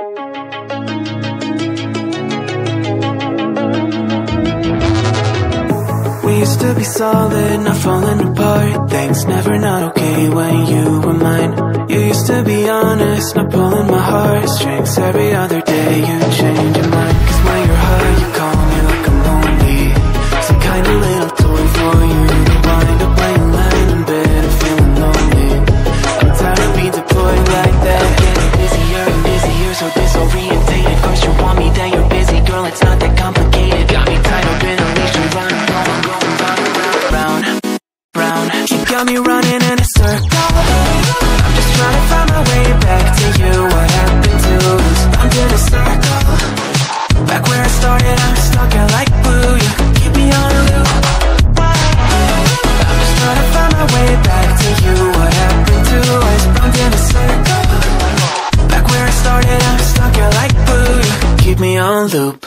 We used to be solid, not falling apart. Things never not okay when you were mine. You used to be honest, not pulling my heartstrings. Every other day you change your mind so First you want me, then you're busy. Girl, it's not that complicated. Got me tied up in a leash and run Going, going round round, round, You got me running in a circle me on loop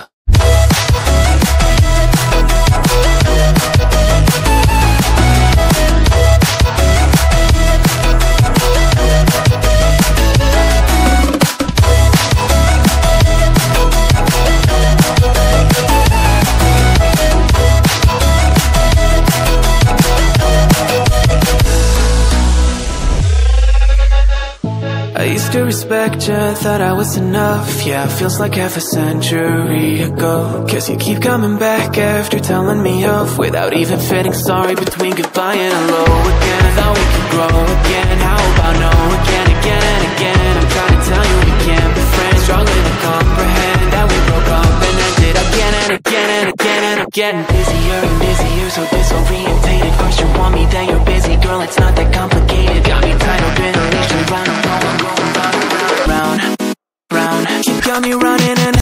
I used to respect you, thought I was enough. Yeah, feels like half a century ago. Cause you keep coming back after telling me off. Without even fitting sorry between goodbye and hello again. I Thought we could grow again, how about no again, again and again? I'm trying to tell you we can't be friends. Struggling to comprehend that we broke up and ended again and again and again And I'm getting busier and busier, so disorientated. First you want me, then you're busy, girl, it's got me and